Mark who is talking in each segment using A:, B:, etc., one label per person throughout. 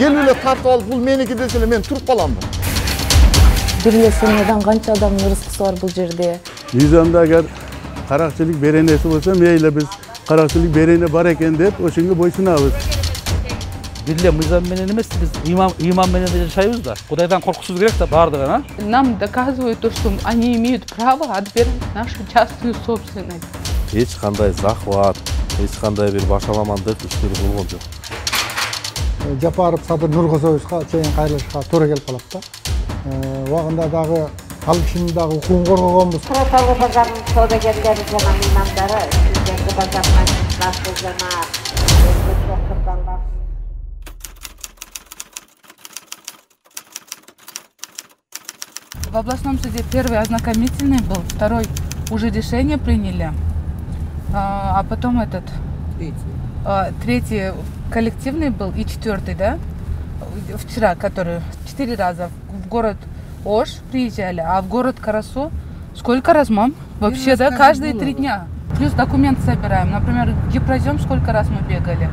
A: елулеп тартып алып бул меники десе мен туруп каламбы
B: бир эле семьядан канча адамдын рызқысы бар бул жерде
C: мизамда агар каракчылык беренеси болсо мейли биз каракчылык берене бар экен деп ошенге
D: бир эле мыйзам менен эмес биз имам иман менен жашайбыз да кудайдан коркушубуз керек да баардыгын а
E: нам доказывают то что они имеют право отбирать нашу частную собственность
F: эч кандай захват эч кандай бир башаламандык иштери болгон жок
G: жапаров садыр нуркозоевичке чейин кайрылышка туура келип калат да убагында дагы ал кишинин дагы укугун коргогонбуз
H: Кыроталы базарынын соодагерлери жана мыймандары сиздерди базардан чыккашы жана өзгөчө кырдаалар
E: В областном суде первый ознакомительный был, второй уже решение приняли, а, а потом этот а, третий коллективный был и четвертый, да? Вчера, который четыре раза в город Ош приезжали, а в город Карасу сколько раз, мам? Вообще, да, каждые три дня. Плюс документы собираем. Например, в Гипрозем сколько раз мы бегали,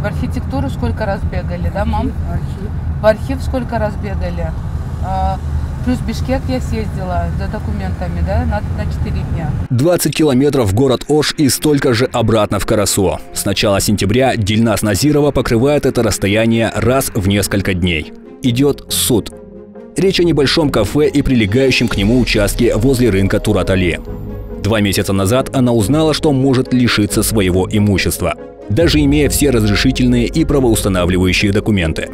E: в архитектуру сколько раз бегали, да, мам? В архив сколько раз бегали. Плюс Бишкек я съездила за документами, да, на, на 4 дня.
I: 20 километров в город Ош и столько же обратно в Карасу. С начала сентября Дильнас Назирова покрывает это расстояние раз в несколько дней. Идет суд. Речь о небольшом кафе и прилегающем к нему участке возле рынка Туратали. Два месяца назад она узнала, что может лишиться своего имущества, даже имея все разрешительные и правоустанавливающие документы.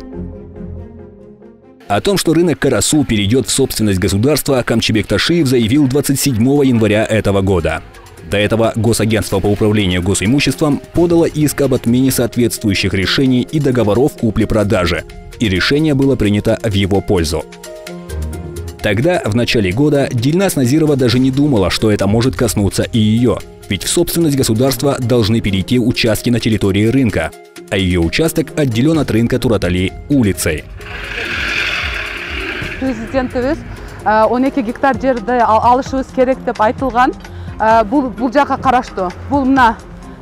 I: О том, что рынок Карасу перейдет в собственность государства, Камчебек Ташиев заявил 27 января этого года. До этого Госагентство по управлению госимуществом подало иск об отмене соответствующих решений и договоров купли-продажи, и решение было принято в его пользу. Тогда, в начале года, Дильнас Назирова даже не думала, что это может коснуться и ее. Ведь в собственность государства должны перейти участки на территории рынка, а ее участок отделен от рынка Туратали улицей.
E: Президентибиз он эки гектар жерди ал- алышыбыз керек деп айтылган бул бул жакка караштуу бул мына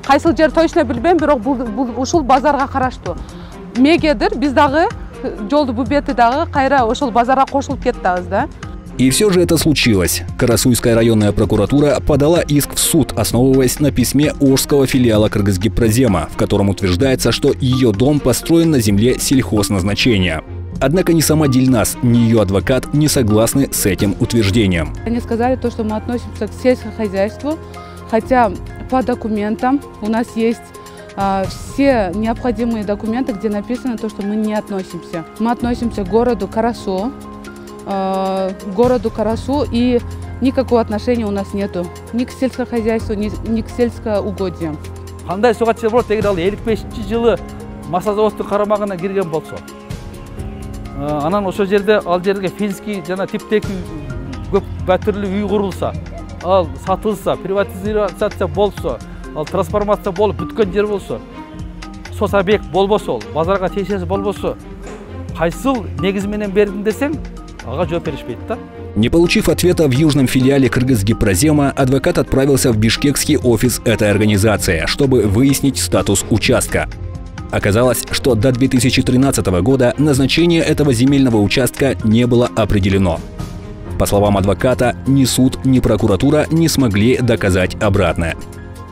E: кайсыл жер точно билбейм бирок бул ушул базарга караштуу мегедир биз дагы э, жолдун бул бети дагы кайра ошол базарга кошулуп кетебиз да
I: И все же это случилось. Карасуйская районная прокуратура подала иск в суд, основываясь на письме Ошского филиала Кыргызгипрозема, в котором утверждается, что ее дом построен на земле сельхозназначения. Однако ни сама Дильнас, ни ее адвокат не согласны с этим утверждением.
E: Они сказали то, что мы относимся к сельскохозяйству, хотя по документам у нас есть а, все необходимые документы, где написано то, что мы не относимся. Мы относимся к городу Карасу, а, к городу Карасу, и никакого отношения у нас нету ни к сельскохозяйству, ни, ни к сельскоугодиям.
D: кандай суга чыгып болот эгер ал элүү бешинчи жылы маса заводтун карамагына кирген болсо Э, анан ошол жерде ал жерге финский жана типтеки көп батирлүү үй курулса ал сатылса приватизация болсо ал трансформация болуп бүткөн жер болсо сос объект болбосо ол базарга тиешеси болбосо кайсыл негиз менен бердим десең ага жооп беришпейт да
I: Не получив ответа в южном филиале Кыргызгипрозема, адвокат отправился в бишкекский офис этой организации, чтобы выяснить статус участка. Оказалось, что до 2013 года назначение этого земельного участка не было определено. По словам адвоката, ни суд, ни прокуратура не смогли доказать обратное.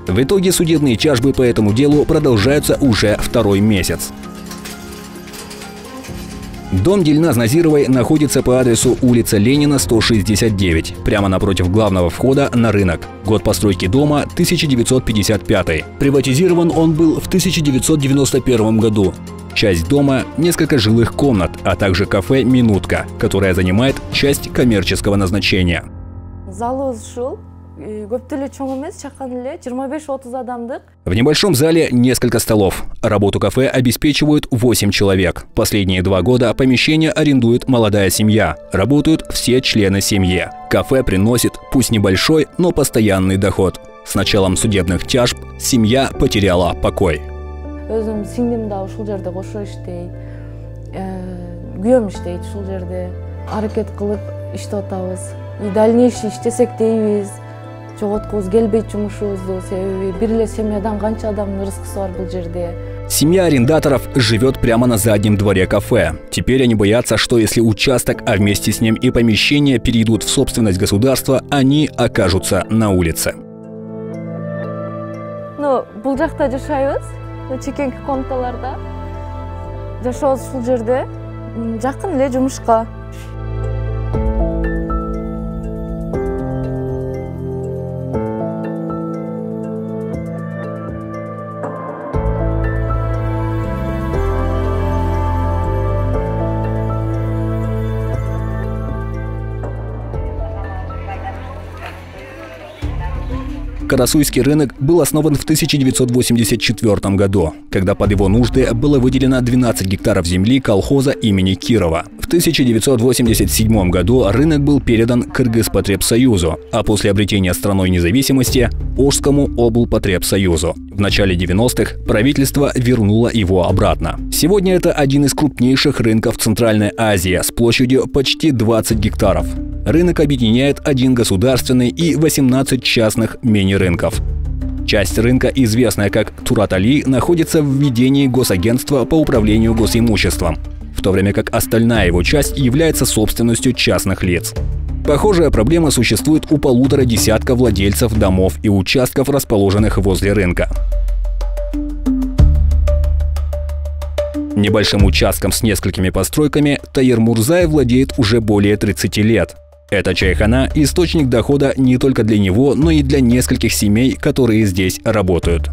I: В итоге судебные тяжбы по этому делу продолжаются уже второй месяц. Дом Дильназ Назировой находится по адресу улица Ленина, 169, прямо напротив главного входа на рынок. Год постройки дома – 1955. Приватизирован он был в 1991 году. Часть дома – несколько жилых комнат, а также кафе «Минутка», которое занимает часть коммерческого назначения.
B: ушул Э, көп деле чоң эмес чакан эле жыйырма беш отуз адамдык
I: В небольшом зале несколько столов. Работу кафе обеспечивают 8 человек. Последние два года помещение арендует молодая семья. Работают все члены семьи. Кафе приносит, пусть небольшой, но постоянный доход. С началом судебных тяжб семья потеряла покой.
B: өзүм сиңдим да ушул жерде кошо иштейт күйөөм иштейт ушул жерде аракет кылып иштеп атабыз и дальнейший иштесек дейбиз жоготкубуз келбейт жумушубузду. Себеби бир эле семьядан канча адамдын рызкысы бар бул жерде.
I: Семья арендаторов живет прямо на заднем дворе кафе. Теперь они боятся, что если участок, а вместе с ним и помещения перейдут в собственность государства, они окажутся на улице.
B: ну бул жакта жашайбыз. Чекенки комнаталарда. Жашообуз ушул жерде. М, жакын эле жумушка
I: Карасуйский рынок был основан в 1984 году, когда под его нужды было выделено 12 гектаров земли колхоза имени Кирова. В 1987 году рынок был передан Кыргызпотребсоюзу, а после обретения страной независимости – Ожскому облпотребсоюзу. В начале 90-х правительство вернуло его обратно. Сегодня это один из крупнейших рынков Центральной Азии с площадью почти 20 гектаров. Рынок объединяет один государственный и 18 частных мини-рынков. Часть рынка, известная как Туратали, находится в ведении Госагентства по управлению госимуществом, в то время как остальная его часть является собственностью частных лиц. Похожая проблема существует у полутора десятка владельцев домов и участков, расположенных возле рынка. Небольшим участком с несколькими постройками Таир Мурзаев владеет уже более 30 лет. Эта чайхана – источник дохода не только для него, но и для нескольких семей, которые здесь работают.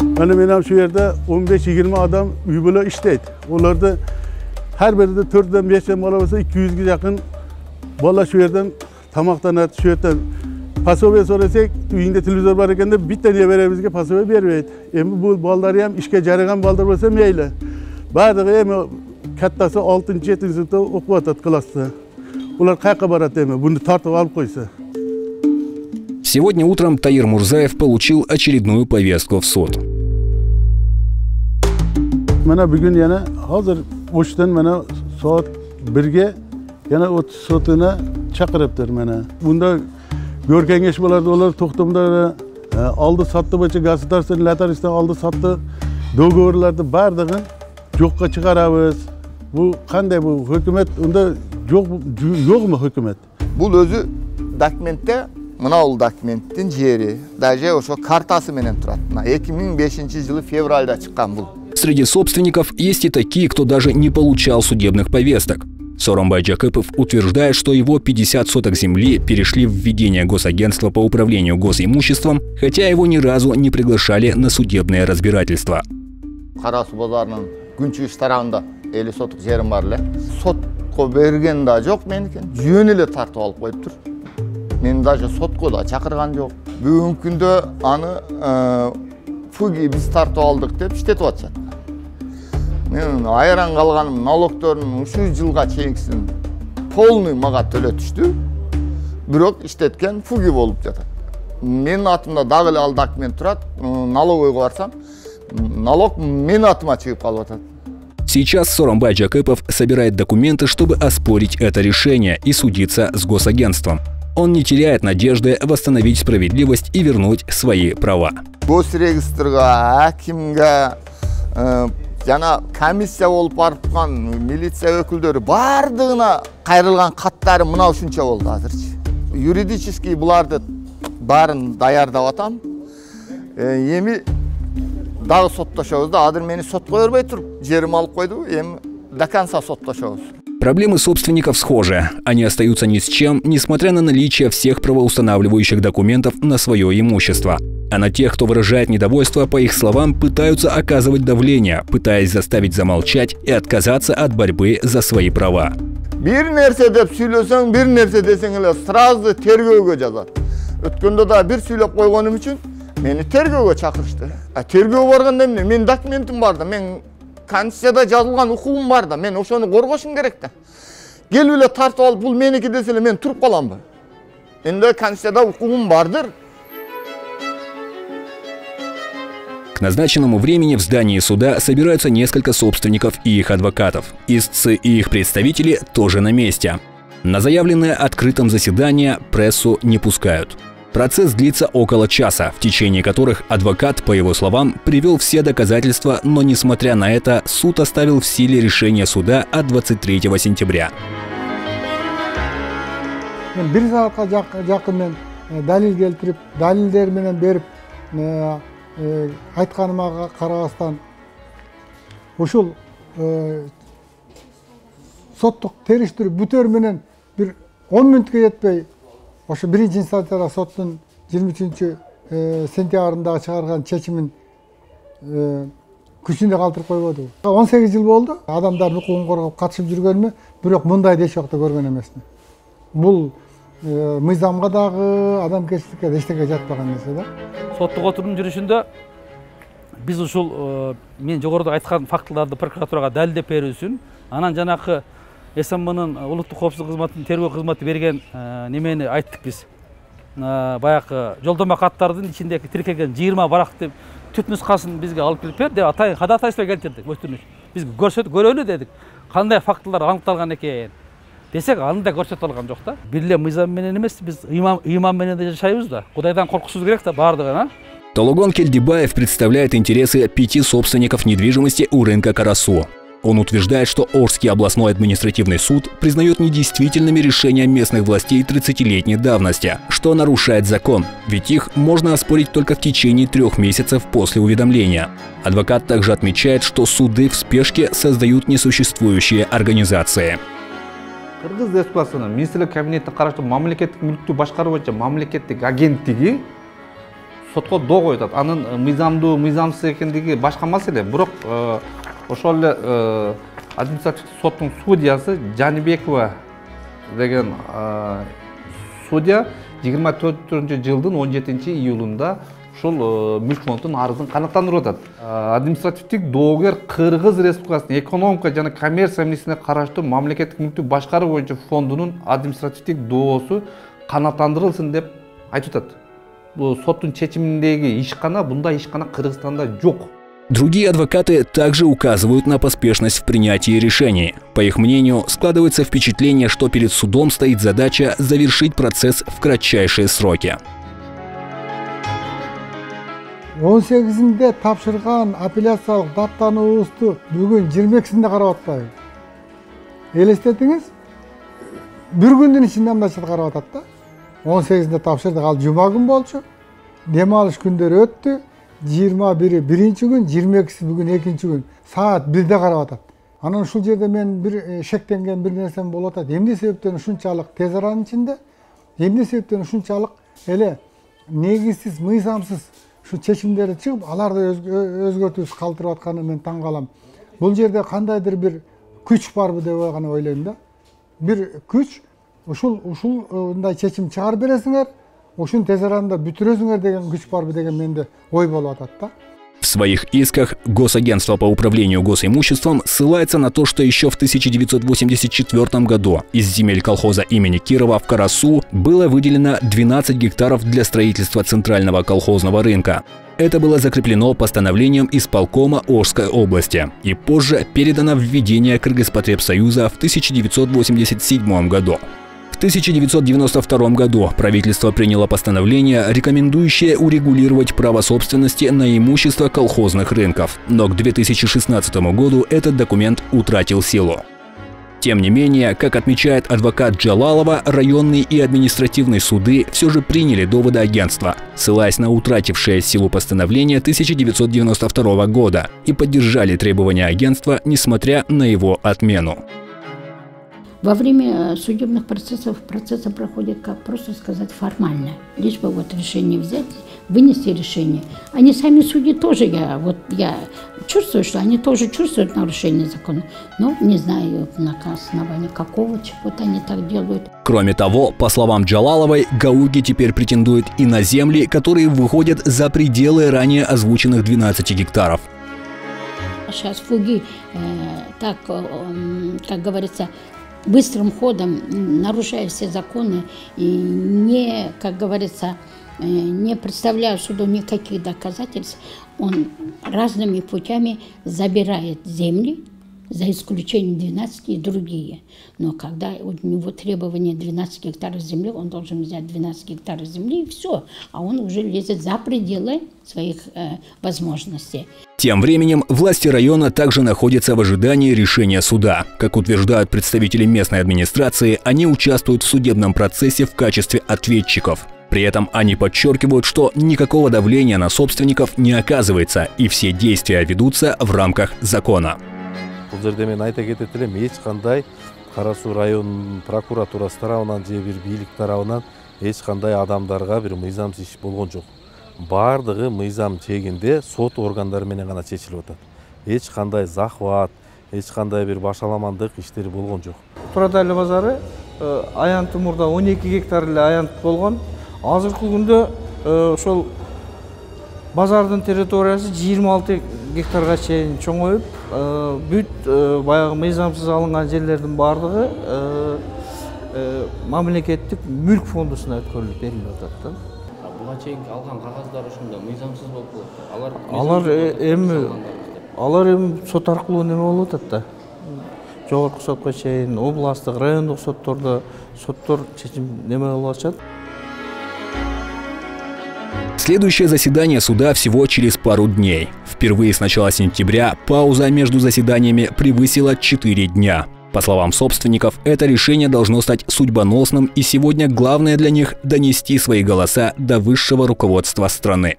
C: Mana men ham shu yerda 15-20 odam uy bilan ishlaydi. Ularda har birida 4 dan 5 dan bola bo'lsa 200 ga yaqin bola shu yerdan tomoqlanadi, shu yerdan pasoviya so'rasak, uyingda televizor bor ekan deb bitta nevara bizga pasoviya bermaydi. Endi bu bolalari ham ishga jaragan bolalar bo'lsa mayli. Bardig'i ham kattasi 6-7 sinfda o'qiyotadi klassda. Ular qayerqa boradi endi buni tortib olib qo'ysa.
I: Сегодня утром Таир Мурзаев получил очередную повестку в суд.
C: mana bugun yana hozir o'shdan mana soat birga yana o'tish sotini chaqiribdir mana. Bunda ko'rkengash bo'lardi. Ular to'xtamda e, oldi sotdi bo'yicha государственный нотариустан oldi sotdi. Договорlarni baridag'in yo'qqa chiqaramiz. Bu qanday bu hukumat? Unda yo'q yo'qmi hukumat?
A: Бул өзү документте мына бул документтин жери даже ошо картасы менен турат мына 2005 жылы февралда чыккан бул
I: Среди собственников есть и такие, кто даже не получал судебных повесток. Соромбай Джакыпов утверждает, что его 50 соток земли перешли в ведение госагентства по управлению госимуществом, хотя его ни разу не приглашали на судебное разбирательство.
A: э, фуги биз тартып алдык деп иштетип атышат мен айран калганым налогтордун ушул жылга чейинкисин полный мага төлөтүштү бирок иштеткен фуги болуп жатат менин атымда дагы эле ал документ турат налоговойго барсам налог менин атыма чыгып калып атат
I: Сейчас Соромбай Джакыпов собирает документы, чтобы оспорить это решение и судиться с госагентством. Он не теряет надежды восстановить справедливость и вернуть свои права.
A: госрегистрга жана комиссия болуп барып милиция өкүлдөрү баардыгына кайрылган каттары мына ушунча болду азырчы юридический буларды баарын даярдап атам. Эми дагы соттошобуз да азыр мени сотко бербей туруп жерим алып койду эми до конца соттошобуз
I: Проблемы собственников схожи. Они остаются ни с чем, несмотря на наличие всех правоустанавливающих документов на свое имущество. А на тех, кто выражает недовольство, по их словам, пытаются оказывать давление, пытаясь заставить замолчать и отказаться от борьбы за свои права.
A: бир нерсе деп а тергөөгө барганда эмне менин документим бар мен конституцияда жазылган укугум бар да мен ошону коргошум керек да келип эле тартып алып бул меники десе эле мен туруп каламбы менде конституцияда укугум бардыр
I: К назначенному времени в здании суда собираются несколько собственников и их адвокатов. Истцы и их представители тоже на месте. На заявленное открытом заседание прессу не пускают. Процесс длится около часа, в течение которых адвокат, по его словам, привел все доказательства, но несмотря на это, суд оставил в силе решение суда от 23 сентября.
G: мен бир саатка жакын мен далил келтирип далилдер менен берип айтканыма карабастан ушул жетпей ошо биринчи инстанцияда соттун жыйырма үчүнчү сентябрындагы чыгарган чечимин күчүндө калтырып койбодубу он сегиз жыл болду адамдардын укугун коргоп катышып жүргөнүмө бирок мындай эч убакта көргөн эмесмин бул мыйзамга дагы адамгерчиликке да эчтеке жатпаган нерсе да
D: соттук отурумдун жүрүшүндө биз ушул мен жогоруда айткан фактыларды прокуратурага далилдеп берүү үчүн анан жанакы смнын улуттук коопсуздук кызматынын тергөө кызматы берген немени айттык биз баягы жолдомо каттардын ичиндеги тиркелген жыйырма барактын түп нускасын бизге алып келип бер деп атайын ходатайство келтирдик өтүнүч биз көрөлү дедик кандай фактылар аныкталган экен десек аны да көрсөтө алган жок да бир эле мыйзам менен эмес биз ыйман менен да жашайбыз да. Кудайдан коркушубуз керек да баардыгын а
I: Тологон Кельдибаев представляет интересы пяти собственников недвижимости у рынка Карасу. Он утверждает, что Орский областной административный суд признает недействительными решения местных властей 30-летней давности, что нарушает закон, ведь их можно оспорить только в течение трех месяцев после уведомления. Адвокат также отмечает, что суды в спешке создают несуществующие организации.
J: сотко доо коюп атат анын мыйзамдуу мыйзамсыз башка маселе бирок ошол эле административдик соттун судьясы жанибекова деген судья жыйырма төртүнчү жылдын он жетинчи июлунда ушул мүлк фонддун арызын канааттандырып атат административдик доогер кыргыз республикасынын экономика жана коммерция министрлигине караштуу мамлекеттик мүлктү башкаруу боюнча фондунун административдик доосу канааттандырылсын деп айтып атат бул соттун чечиминдеги ишкана мындай ишкана кыргызстанда жок
I: Другие адвокаты также указывают на поспешность в принятии решений. По их мнению, складывается впечатление, что перед судом стоит задача завершить процесс в кратчайшие сроки.
G: он сегизинде тапшырган апелляциялык даттануубузду бүгүн жыйырма экисинде карап атпайбы элестетиңиз бир күндүн ичинде мындайча карап атат да. Он сегизинде тапшырдык ал жума күн болчу дем алыш күндөрү жыйырма бири биринчи күн жыйырма экиси бүгүн экинчи күн саат бирде карап атат анан ушул жерде мен бир шектенген бир нерсем болуп атат эмне себептен ушунчалык тез аранын ичинде эмне себептен ушунчалык эле негизсиз мыйзамсыз ушу чечимдери чыгып аларды өзгөртүүсүз калтырып атканына мен таң калам бул жерде кандайдыр бир күч барбы деп гана ойлойм да бир күч ушул ушундай чечим чыгарып бересиңер ушуну тез арада бүтүрөсүңөр деген күч барбы деген менде ой болуп атат да
I: В своих исках Госагентство по управлению госимуществом ссылается на то, что еще в 1984 году из земель колхоза имени Кирова в Карасу было выделено 12 гектаров для строительства центрального колхозного рынка. Это было закреплено постановлением исполкома Орской области и позже передано в введение Кыргызпотребсоюза в 1987 году. В 1992 году правительство приняло постановление, рекомендующее урегулировать право собственности на имущество колхозных рынков. Но к 2016 году этот документ утратил силу. Тем не менее, как отмечает адвокат Джалалова, районные и административные суды все же приняли доводы агентства, ссылаясь на утратившее силу постановление 1992 года и поддержали требования агентства, несмотря на его отмену.
K: Во время судебных процессов процессы проходят, как просто сказать, формально. Лишь бы вот решение взять, вынести решение. Они сами судьи тоже, я, вот я чувствую, что они тоже чувствуют нарушение закона. Но не знаю на основании какого чего-то они так делают.
I: Кроме того, по словам Джалаловой, Гауги теперь претендует и на земли, которые выходят за пределы ранее озвученных 12 гектаров.
K: Сейчас фуги, э, так, э, как говорится, быстрым ходом, нарушая все законы, и не, как говорится, не представляя суду никаких доказательств, он разными путями забирает земли за исключением 12 и другие. Но когда у него требование 12 гектаров земли, он должен взять 12 гектаров земли и все, а он уже лезет за пределы своих э, возможностей.
I: Тем временем власти района также находятся в ожидании решения суда. Как утверждают представители местной администрации, они участвуют в судебном процессе в качестве ответчиков. При этом они подчеркивают, что никакого давления на собственников не оказывается, и все действия ведутся в рамках закона.
F: Жерде мен айта кетет элем эч кандай кара суу район прокуратурасы тарабынан же бир бийлик тарабынан эч кандай адамдарга бир мыйзамсыз иш болгон жок баардыгы мыйзам чегинде сот органдары менен гана чечилип атат эч кандай захват эч кандай бир башаламандык иштери болгон жок
L: турат айыл базары аянты мурда он эки гектар эле аянт болгон азыркы күндө ошол базардын территориясы жыйырма алты гектарга чейин чоңоюп бүт баягы мыйзамсыз алынган жерлердин баардыгы мамлекеттик мүлк фондусуна өткөрүлүп берилип атат да.
M: Буга чейинки алган кагаздар ошондо мыйзамсыз болуп
L: алар алар эми алар эми сот аркылуу неме болуп атат да. Жогорку сотко чейин областтык райондук соттордо соттор чечим неме болуп атышат?
I: Следующее заседание суда всего через пару дней. Впервые с начала сентября пауза между заседаниями превысила 4 дня. По словам собственников, это решение должно стать судьбоносным, и сегодня главное для них – донести свои голоса до высшего руководства страны.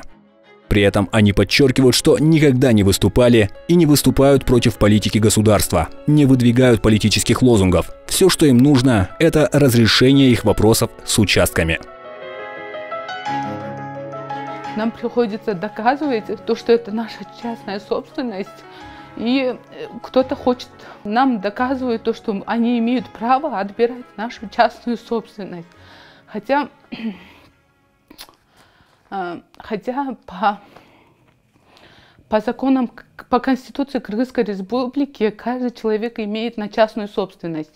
I: При этом они подчеркивают, что никогда не выступали и не выступают против политики государства, не выдвигают политических лозунгов. Все, что им нужно – это разрешение их вопросов с участками.
E: Нам приходится доказывать то, что это наша частная собственность. И кто-то хочет, нам доказывает то, что они имеют право отбирать нашу частную собственность. Хотя, хотя по, по законам, по Конституции Кыргызской Республики каждый человек имеет на частную собственность.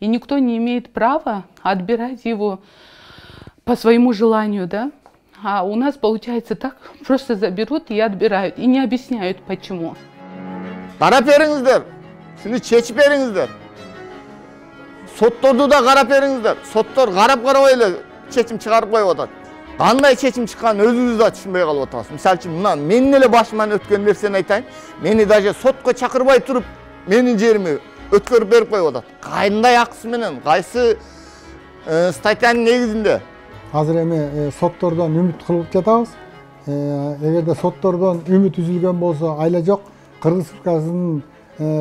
E: И никто не имеет права отбирать его по своему желанию, да? А у нас получается так, просто заберут и отбирают, и не объясняют почему.
A: карап бериңиздер шуну чечип бериңиздер сотторду да карап бериңиздер соттор карап карабай эле чечим чыгарып коюп атат кандай чечим чыкканын өзүбүз да түшүнбөй калып атабыз мисалы үчүн мына менин эле башыман өткөн нерсени айтайын? Мени даже сотко чакырбай туруп менин жерими өткөрүп берип коюп атат кандай акысы менен кайсы статьянын негизинде
G: азыр эми соттордон үмүт кылып жатабыз эгерде соттордон үмүт үзүлгөн болсо айла жок кыргыз республикасынын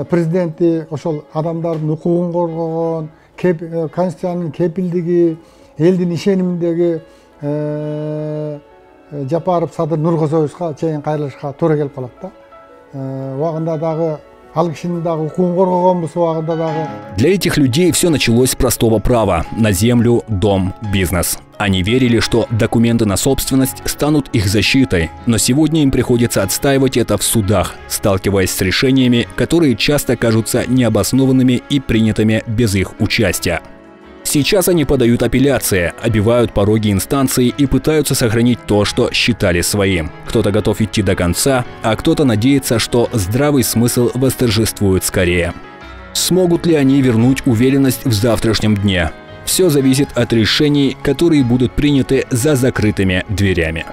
G: президенти ошол адамдардын укугун коргогон конституциянын кепилдиги элдин ишениминдеги жапаров садыр нуркозоевичке чейин кайрылышка туура келип калат да убагында дагы
I: Для этих людей все началось с простого права – на землю, дом, бизнес. Они верили, что документы на собственность станут их защитой, но сегодня им приходится отстаивать это в судах, сталкиваясь с решениями, которые часто кажутся необоснованными и принятыми без их участия. Сейчас они подают апелляции, обивают пороги инстанции и пытаются сохранить то, что считали своим. Кто-то готов идти до конца, а кто-то надеется, что здравый смысл восторжествует скорее. Смогут ли они вернуть уверенность в завтрашнем дне? Все зависит от решений, которые будут приняты за закрытыми дверями.